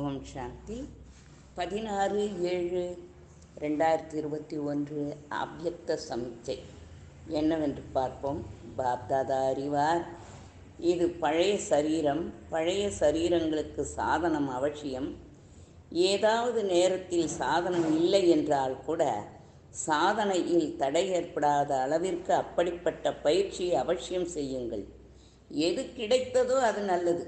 ஓம் சாந்தி. பதினாறு ஏழு ரெண்டாயிரத்தி இருபத்தி ஒன்று அவ்யக்த சமிச்சை என்னவென்று பார்ப்போம். பாப்தாதா அறிவார். இது பழைய சரீரம். பழைய சரீரங்களுக்கு சாதனம் அவசியம். ஏதாவது நேரத்தில் சாதனம் இல்லை என்றால் கூட சாதனையில் தடை ஏற்படாத அளவிற்கு அப்படிப்பட்ட பயிற்சியை அவசியம் செய்யுங்கள். எது கிடைத்ததோ அது நல்லது.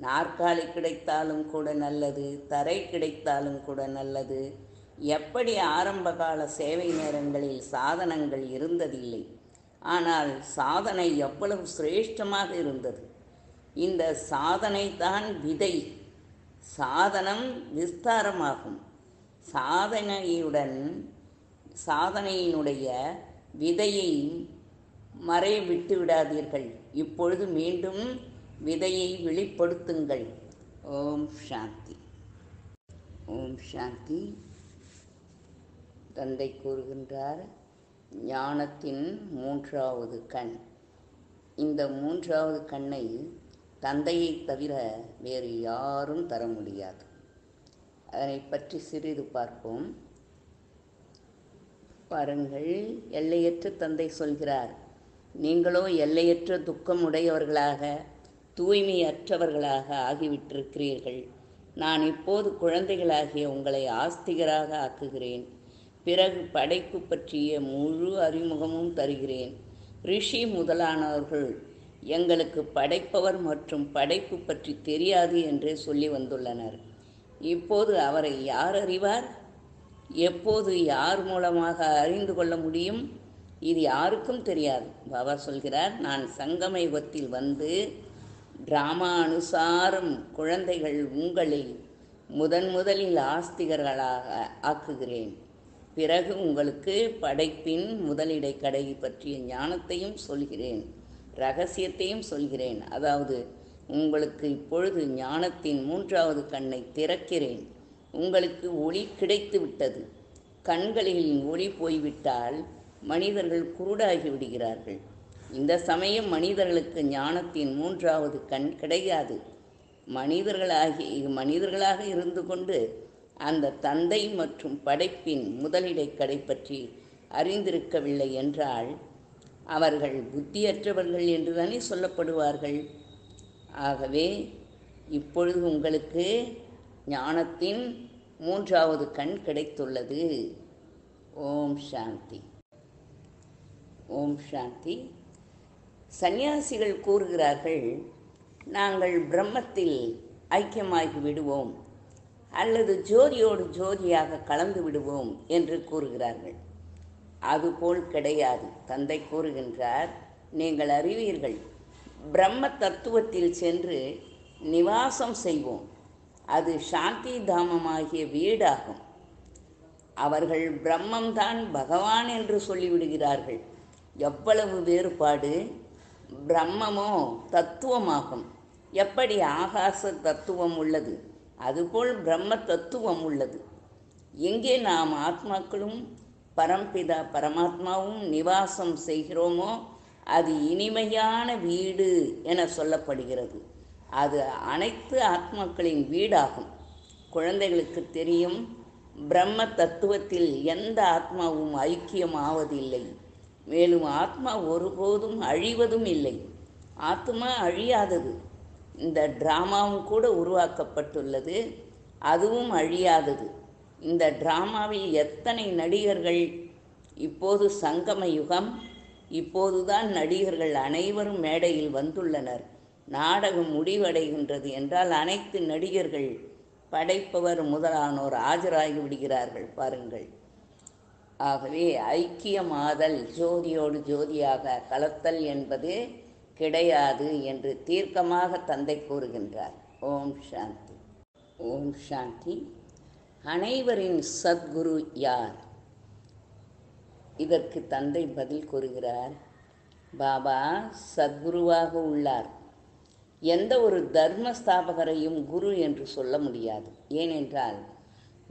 நாற்காலி கிடைத்தாலும் கூட நல்லது தரை கிடைத்தாலும் கூட நல்லது. எப்படி ஆரம்பகால சேவை நேரங்களில் சாதனங்கள் இருந்ததில்லை. ஆனால் சாதனை எவ்வளவு சிரேஷ்டமாக இருந்தது. இந்த சாதனை தான் விதை. சாதனம் விஸ்தாரமாகும். சாதனையுடன் சாதனையினுடைய விதையை மறைய விட்டு விடாதீர்கள். இப்பொழுது மீண்டும் விதையை வெளிப்படுத்துங்கள். ஓம் சாந்தி. ஓம் சாந்தி. தந்தை கூறுகின்றார் ஞானத்தின் மூன்றாவது கண். இந்த மூன்றாவது கண்ணை தந்தையை தவிர வேறு யாரும் தர முடியாது. அதனை பற்றி சிறிது பார்ப்போம். பாருங்கள் எல்லையற்ற தந்தை சொல்கிறார் நீங்களோ எல்லையற்ற துக்கம் உடையவர்களாக தூய்மையற்றவர்களாக ஆகிவிட்டிருக்கிறீர்கள். நான் இப்போது குழந்தைகளாகிய உங்களை ஆஸ்திகராக ஆக்குகிறேன். பிறகு படைப்பு பற்றிய முழு அறிமுகமும் தருகிறேன். ரிஷி முதலானவர்கள் எங்களுக்கு படைப்பவர் மற்றும் படைப்பு பற்றி தெரியாது என்றே சொல்லி வந்துள்ளனர். இப்போது அவரை யார் அறிவார்? எப்போது யார் மூலமாக அறிந்து கொள்ள முடியும்? இது யாருக்கும் தெரியாது. பாபா சொல்கிறார் நான் சங்கம யுகத்தில் வந்து டிராமா குழந்தைகள் உங்களை முதன் முதலில் ஆஸ்திகர்களாக ஆக்குகிறேன். பிறகு உங்களுக்கு படைப்பின் முதலிடை கடை பற்றிய ஞானத்தையும் சொல்கிறேன். ரகசியத்தையும் சொல்கிறேன். அதாவது உங்களுக்கு இப்பொழுது ஞானத்தின் மூன்றாவது கண்ணை திறக்கிறேன். உங்களுக்கு ஒளி கிடைத்து விட்டது. கண்களில் ஒளி போய்விட்டால் மனிதர்கள் குருடாகி விடுகிறார்கள். இந்த சமயம் மனிதர்களுக்கு ஞானத்தின் மூன்றாவது கண் கிடையாது. மனிதர்களாகி மனிதர்களாக இருந்து கொண்டு அந்த தந்தை மற்றும் படைப்பின் முதலிடை கடை பற்றி அறிந்திருக்கவில்லை என்றால் அவர்கள் புத்தியற்றவர்கள் என்றுதானே சொல்லப்படுவார்கள்? ஆகவே இப்பொழுது உங்களுக்கு ஞானத்தின் மூன்றாவது கண் கிடைத்துள்ளது. ஓம் சாந்தி. ஓம் சாந்தி. சந்நியாசிகள் கூறுகிறார்கள் நாங்கள் பிரம்மத்தில் ஐக்கியமாகி விடுவோம் அல்லது ஜோதியோடு ஜோதியாக கலந்து விடுவோம் என்று கூறுகிறார்கள். அதுபோல் கிடையாது. தந்தை கூறுகின்றார் நீங்கள் அறிவீர்கள் பிரம்ம தத்துவத்தில் சென்று நிவாசம் செய்வோம். அது சாந்தி தாமமாகிய வீடாகும். அவர்கள் பிரம்மம்தான் பகவான் என்று சொல்லிவிடுகிறார்கள். எவ்வளவு வேறுபாடு! பிரம்மமோ தத்துவமாகும். எப்படி ஆகாச தத்துவம் உள்ளது? அதுபோல் பிரம்ம தத்துவம் உள்ளது. எங்கே நாம் ஆத்மாக்களும் பரம்பிதா பரமாத்மாவும் நிவாசம் செய்கிறோமோ அது இனிமையான வீடு என சொல்லப்படுகிறது. அது அனைத்து ஆத்மாக்களின் வீடாகும். குழந்தைகளுக்கு தெரியும் பிரம்ம தத்துவத்தில் எந்த ஆத்மாவும் ஐக்கியம் ஆவதில்லை மேலும் ஆத்மா ஒருபோதும் அழிவதும் இல்லை. ஆத்மா அழியாதது. இந்த டிராமாவும் கூட உருவாக்கப்பட்டுள்ளது. அதுவும் அழியாதது. இந்த டிராமாவில் எத்தனை நடிகர்கள்? இப்போது சங்கம யுகம். இப்போதுதான் நடிகர்கள் அனைவரும் மேடையில் வந்துள்ளனர். நாடகம் முடிவடைகின்றது என்றால் அனைத்து நடிகர்கள் படைப்பவர் முதலானோர் ஆஜராகி விடுகிறார்கள். பாருங்கள். ஆகவே ஐக்கியமாதல் ஜோதியோடு ஜோதியாக கலத்தல் என்பது கிடையாது என்று தீர்க்கமாக தந்தை கூறுகின்றார். ஓம் சாந்தி. ஓம் சாந்தி. அனைவரின் சத்குரு யார்? இதற்கு தந்தை பதில் கூறுகிறார். பாபா சத்குருவாக உள்ளார். எந்த ஒரு தர்ம ஸ்தாபகரையும் குரு என்று சொல்ல முடியாது. ஏனென்றால்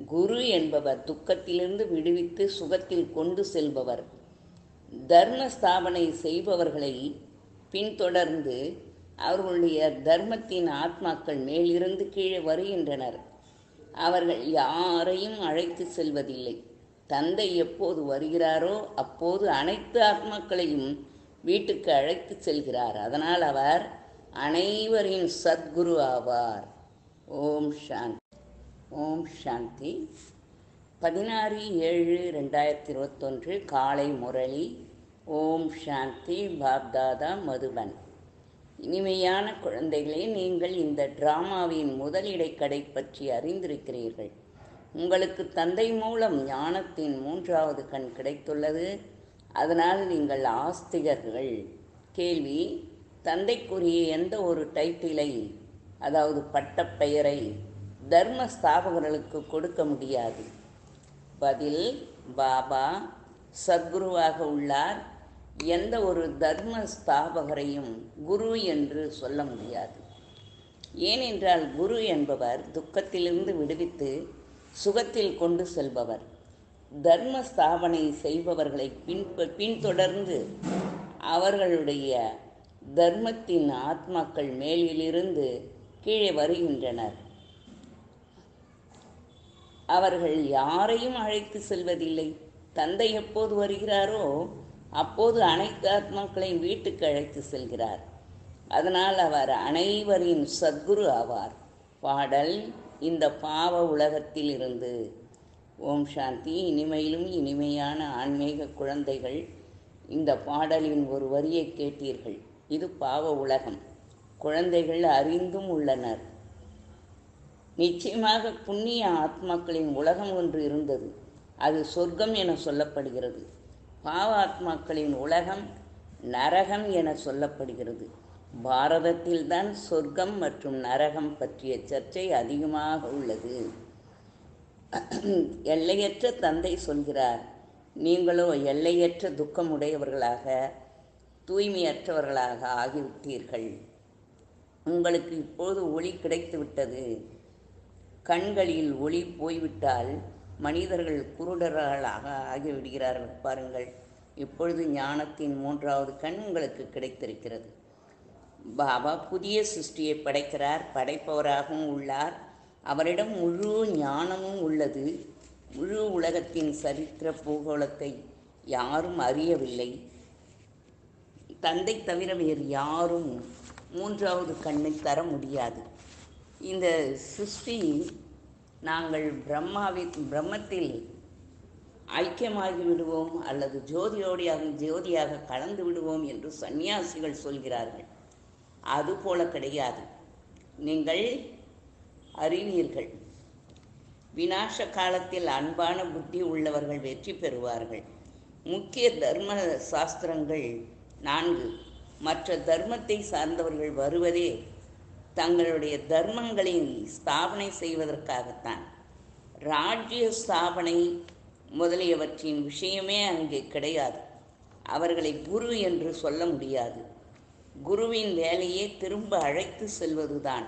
குரு என்பவர் துக்கத்திலிருந்து விடுவித்து சுகத்தில் கொண்டு செல்பவர். தர்ம ஸ்தாபனை செய்பவர்களை பின்தொடர்ந்து அவர்களுடைய தர்மத்தின் ஆத்மாக்கள் மேலிருந்து கீழே வருகின்றனர். அவர்கள் யாரையும் அழைத்து செல்வதில்லை. தந்தை எப்போது வருகிறாரோ அப்போது அனைத்து ஆத்மாக்களையும் வீட்டுக்கு அழைத்து செல்கிறார். அதனால் அவர் அனைவரின் சத்குரு ஆவார். ஓம் சாந்தி. ஓம் சாந்தி. பதினாறு ஏழு ரெண்டாயிரத்தி இருபத்தொன்று காலை முரளி. ஓம் சாந்தி பாப்தாதா மதுபன். இனிமையான குழந்தைகளே நீங்கள் இந்த டிராமாவின் முதலிடைக்கடை பற்றி அறிந்திருக்கிறீர்கள். உங்களுக்கு தந்தை மூலம் ஞானத்தின் மூன்றாவது கண் கிடைத்துள்ளது. அதனால் நீங்கள் ஆஸ்திகர்கள். கேள்வி தந்தைக்குரிய எந்த ஒரு டைட்டிலை அதாவது பட்டப்பெயரை தர்ம ஸ்தாபகர்களுக்கு கொடுக்க முடியாது. பதில் பாபா சத்குருவாக உள்ளார். எந்த ஒரு தர்ம ஸ்தாபகரையும் குரு என்று சொல்ல முடியாது. ஏனென்றால் குரு என்பவர் துக்கத்திலிருந்து விடுவித்து சுகத்தில் கொண்டு செல்பவர். தர்ம ஸ்தாபனை செய்பவர்களை பின்ப பின்தொடர்ந்து அவர்களுடைய தர்மத்தின் ஆத்மாக்கள் மேலிலிருந்து கீழே வருகின்றனர். அவர்கள் யாரையும் அழைத்து செல்வதில்லை. தந்தை எப்போது வருகிறாரோ அப்போது அனைத்து ஆத்மாக்களையும் வீட்டுக்கு அழைத்து செல்கிறார். அதனால் அவர் அனைவரின் சத்குரு ஆவார். பாடல் இந்த பாவ உலகத்தில் இருந்து ஓம் சாந்தி. இனிமையிலும் இனிமையான ஆன்மீக குழந்தைகள் இந்த பாடலின் ஒரு வரியை கேட்டீர்கள். இது பாவ உலகம். குழந்தைகள் அறிந்தும் உள்ளனர். நிச்சயமாக புண்ணிய ஆத்மாக்களின் உலகம் ஒன்று இருந்தது. அது சொர்க்கம் என சொல்லப்படுகிறது. பாவ ஆத்மாக்களின் உலகம் நரகம் என சொல்லப்படுகிறது. பாரதத்தில்தான் சொர்க்கம் மற்றும் நரகம் பற்றிய சர்ச்சை அதிகமாக உள்ளது. எல்லையற்ற தந்தை சொல்கிறார் நீங்களோ எல்லையற்ற துக்கமுடையவர்களாக தூய்மையற்றவர்களாக ஆகிவிட்டீர்கள். உங்களுக்கு இப்போது ஒளி கிடைத்து விட்டது கண்களில் ஒளி போய்விட்டால் மனிதர்கள் குருடர்களாக ஆகிவிடுகிறார்கள். பாருங்கள் இப்பொழுது ஞானத்தின் மூன்றாவது கண் உங்களுக்கு கிடைத்திருக்கிறது. பாபா புதிய சிருஷ்டியை படைக்கிறார் படைப்பவராகவும் உள்ளார். அவரிடம் முழு ஞானமும் உள்ளது. முழு உலகத்தின் சரித்திர பூகோளத்தை யாரும் அறியவில்லை. தந்தை தவிர வேறு யாரும் மூன்றாவது கண்ணை தர முடியாது. இந்த சிருஷ்டி நாங்கள் பிரம்மாவின் பிரம்மத்தில் ஐக்கியமாகி விடுவோம் அல்லது ஜோதியோடியாக ஜோதியாக கலந்து விடுவோம் என்று சந்நியாசிகள் சொல்கிறார்கள். அதுபோல கிடையாது. நீங்கள் அறிவீர்கள். வினாச காலத்தில் அன்பான புத்தி உள்ளவர்கள் வெற்றி பெறுவார்கள். முக்கிய தர்ம சாஸ்திரங்கள் நான்கு. மற்ற தர்மத்தை சார்ந்தவர்கள் வருவதே தங்களுடைய தர்மங்களை ஸ்தாபனை செய்வதற்காகத்தான். ராஜ்ய ஸ்தாபனை முதலியவற்றின் விஷயமே அங்கே கிடையாது. அவர்களை குரு என்று சொல்ல முடியாது. குருவின் வேலையே திரும்ப அழைத்து செல்வதுதான்.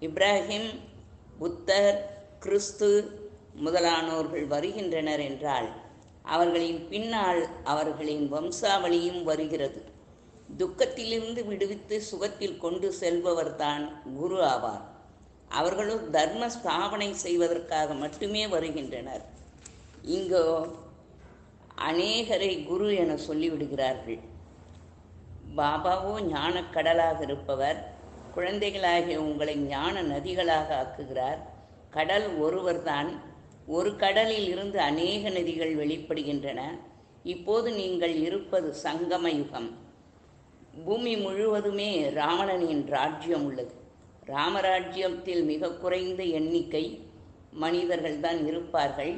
இப்ராஹிம் புத்தர் கிறிஸ்து முதலானோர்கள் வருகின்றனர் என்றால் அவர்களின் பின்னால் அவர்களின் வம்சாவளியும் வருகிறது. துக்கத்திலிருந்து விடுவித்து சுகத்தில் கொண்டு செல்பவர்தான் குரு ஆவார். அவர்களும் தர்ம ஸ்தாபனை செய்வதற்காக மட்டுமே வருகின்றனர். இங்கோ அநேகரை குரு என சொல்லிவிடுகிறார்கள். பாபாவோ ஞானக்கடலாக இருப்பவர் குழந்தைகளாகிய உங்களை ஞான நதிகளாக ஆக்குகிறார். கடல் ஒருவர்தான். ஒரு கடலில் இருந்து அநேக நதிகள் வெளிப்படுகின்றன. இப்போது நீங்கள் இருப்பது சங்கம யுகம். பூமி முழுவதுமே ராவணனின் ராஜ்யம் உள்ளது. ராமராஜ்யத்தில் மிக குறைந்த எண்ணிக்கை மனிதர்கள்தான் இருப்பார்கள்.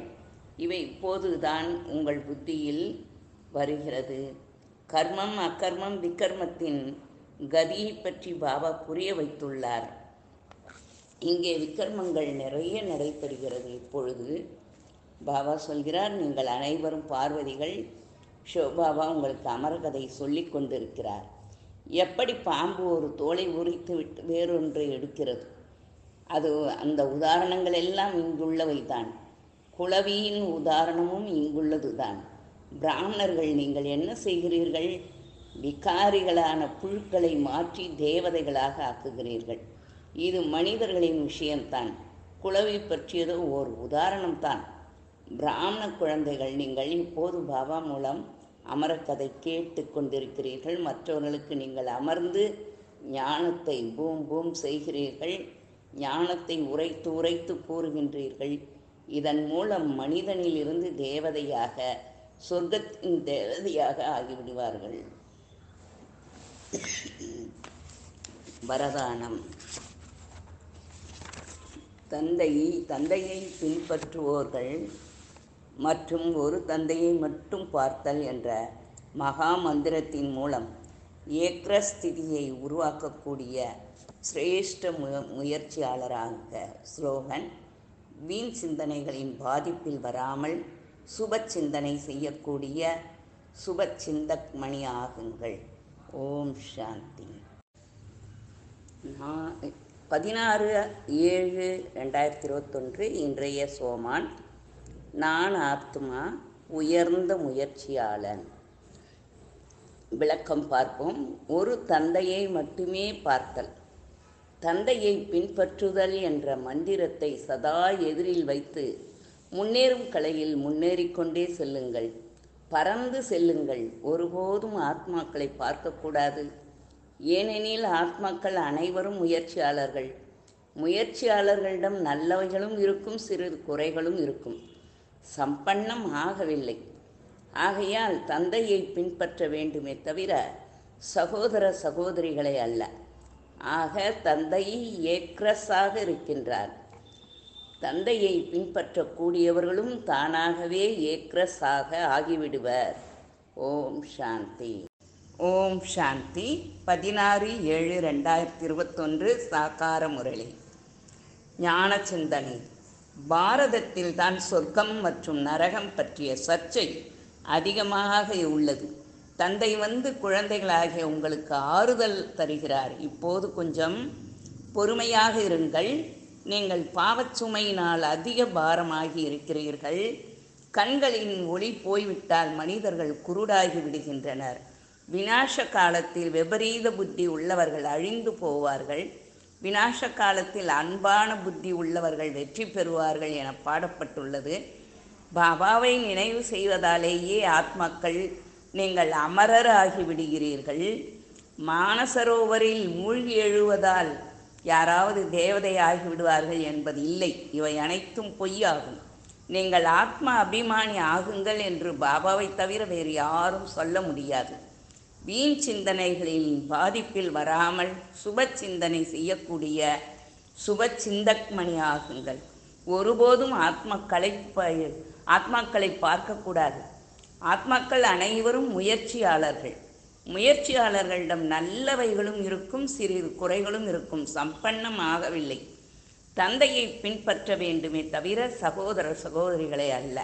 இவை இப்போதுதான் உங்கள் புத்தியில் வருகிறது. கர்மம் அக்கர்மம் விக்கர்மத்தின் கதியை பற்றி பாபா புரிய வைத்துள்ளார். இங்கே விக்கர்மங்கள் நிறைய நடைபெறுகிறது. இப்பொழுது பாபா சொல்கிறார் நீங்கள் அனைவரும் பார்வதிகள். ஷோ பாபா உங்களுக்கு அமரகதை சொல்லி கொண்டிருக்கிறார். எப்படி பாம்பு ஒரு தோலை உரித்து விட்டு வேறொன்று எடுக்கிறது? அது அந்த உதாரணங்கள் எல்லாம் இங்குள்ளவை தான் குளவியின் உதாரணமும் இங்குள்ளது தான் பிராமணர்கள் நீங்கள் என்ன செய்கிறீர்கள்? விகாரிகளான புழுக்களை மாற்றி தேவதைகளாக ஆக்குகிறீர்கள். இது மனிதர்களின் விஷயம்தான். குளவி பற்றியது ஓர் உதாரணம்தான். பிராமண குழந்தைகள் நீங்கள் இப்போது பாபா மூலம் அமரக்கதை கேட்டு கொண்டிருக்கிறீர்கள். மற்றவர்களுக்கு நீங்கள் அமர்ந்து ஞானத்தை பூம் பூம் செய்கிறீர்கள். ஞானத்தை உரைத்து உரைத்து கூறுகின்றீர்கள். இதன் மூலம் மனிதனிலிருந்து தேவதையாக சொர்க்கத்தின் தேவதையாக ஆகிவிடுவார்கள். வரதானம். தந்தை தந்தையை பின்பற்றுவோர்கள் மற்றும் ஒரு தந்தையை மட்டும் பார்த்தல் என்ற மகா மந்திரத்தின் மூலம் ஏக்ரஸ்திதியை உருவாக்கக்கூடிய சிரேஷ்ட மு முயற்சியாளராக ஸ்லோகன் வீண் சிந்தனைகளின் பாதிப்பில் வராமல் சுப சிந்தனை செய்யக்கூடிய சுப சிந்தக்மணி ஆகுங்கள். ஓம் சாந்தி. நான் பதினாறு ஏழு ரெண்டாயிரத்தி இருபத்தொன்று இன்றைய சோமான் நான் ஆத்மா உயர்ந்த முயற்சியாளன். விளக்கம் பார்ப்போம். ஒரு தந்தையை மட்டுமே பார்த்தல். தந்தையை பின்பற்றுதல் என்ற மந்திரத்தை சதா எதிரில் வைத்து முன்னேறும் கலையில் முன்னேறிக்கொண்டே செல்லுங்கள். பறந்து செல்லுங்கள். ஒருபோதும் ஆத்மாக்களை பார்க்கக்கூடாது. ஏனெனில் ஆத்மாக்கள் அனைவரும் முயற்சியாளர்கள். முயற்சியாளர்களிடம் நல்லவைகளும் இருக்கும் சிறிது குறைகளும் இருக்கும். சம்பன்னம் ஆகவில்லை. ஆகையால் தந்தையை பின்பற்ற வேண்டுமே தவிர சகோதர சகோதரிகளை அல்ல. ஆக தந்தை ஏக்ரஸாக இருக்கின்றார். தந்தையை பின்பற்றக்கூடியவர்களும் தானாகவே ஏக்ரஸாக ஆகிவிடுவர். ஓம் சாந்தி. ஓம் சாந்தி. பதினாறு ஏழு ரெண்டாயிரத்தி இருபத்தொன்று சாக்கார முரளி. ஞான சிந்தனை பாரதத்தில் தான் சொர்க்கம் மற்றும் நரகம் பற்றிய சர்ச்சை அதிகமாக உள்ளது. தந்தை வந்து குழந்தைகளாகிய உங்களுக்கு ஆறுதல் தருகிறார். இப்போது கொஞ்சம் பொறுமையாக இருங்கள். நீங்கள் பாவச்சுமையினால் அதிக பாரமாகி இருக்கிறீர்கள். கண்களின் ஒளி போய்விட்டால் மனிதர்கள் குருடாகி விடுகின்றனர். வினாச காலத்தில் விபரீத புத்தி உள்ளவர்கள் அழிந்து போவார்கள். வினாச காலத்தில் அன்பான புத்தி உள்ளவர்கள் வெற்றி பெறுவார்கள் என பாடப்பட்டுள்ளது. பாபாவை நினைவு செய்வதாலேயே ஆத்மாக்கள் நீங்கள் அமரர் ஆகிவிடுகிறீர்கள் மானசரோவரில் மூழ்கி எழுவதால் யாராவது தேவதை ஆகிவிடுவார்கள் என்பது இல்லை. இவை அனைத்தும் பொய்யாகும். நீங்கள் ஆத்ம அபிமானி ஆகுங்கள் என்று பாபாவை தவிர வேறு யாரும் சொல்ல முடியாது. வீண் சிந்தனைகளின் பாதிப்பில் வராமல் சுப சிந்தனை செய்யக்கூடிய சுப சிந்தக்மணி ஆகுங்கள் ஒருபோதும் ஆத்மாக்களை ஆத்மாக்களை பார்க்கக்கூடாது. ஆத்மாக்கள் அனைவரும் முயற்சியாளர்கள். முயற்சியாளர்களிடம் நல்லவைகளும் இருக்கும் சிறிது குறைகளும் இருக்கும் சம்பன்னம் ஆகவில்லை. தந்தையை பின்பற்ற வேண்டுமே தவிர சகோதர சகோதரிகளை அல்ல.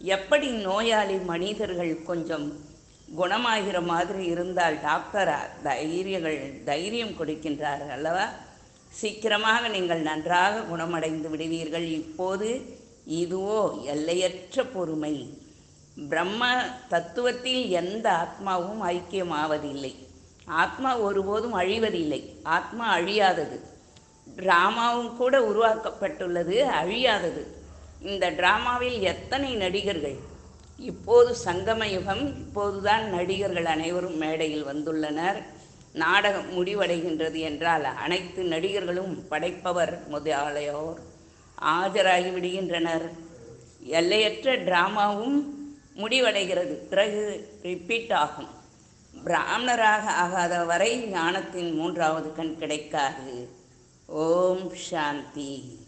எப்படி நோயாளி மனிதர்கள் கொஞ்சம் குணமாகிற மாதிரி இருந்தால் டாக்டர் தைரியங்கள் தைரியம் கொடுக்கின்றார் அல்லவா? சீக்கிரமாக நீங்கள் நன்றாக குணமடைந்து விடுவீர்கள். இப்போது இதுவோ எல்லையற்ற பொறுமை. பிரம்ம தத்துவத்தில் எந்த ஆத்மாவும் ஐக்கியமாவதில்லை. ஆத்மா ஒருபோதும் அழிவதில்லை. ஆத்மா அழியாதது. டிராமாவும் கூட உருவாக்கப்பட்டுள்ளது அழியாதது. இந்த டிராமாவில் எத்தனை நடிகர்கள் இப்போது சங்கம யுகம் இப்போதுதான் நடிகர்கள் அனைவரும் மேடையில் வந்துள்ளனர். நாடகம் முடிவடைகின்றது என்றால் அனைத்து நடிகர்களும் படைப்பவர் முதலாளியோர் ஆஜராகி விடுகின்றனர். எல்லையற்ற டிராமாவும் முடிவடைகிறது. பிறகு ரிப்பீட் ஆகும். பிராமணராக ஆகாத வரை ஞானத்தின் மூன்றாவது கண் கிடைக்காது. ஓம் சாந்தி.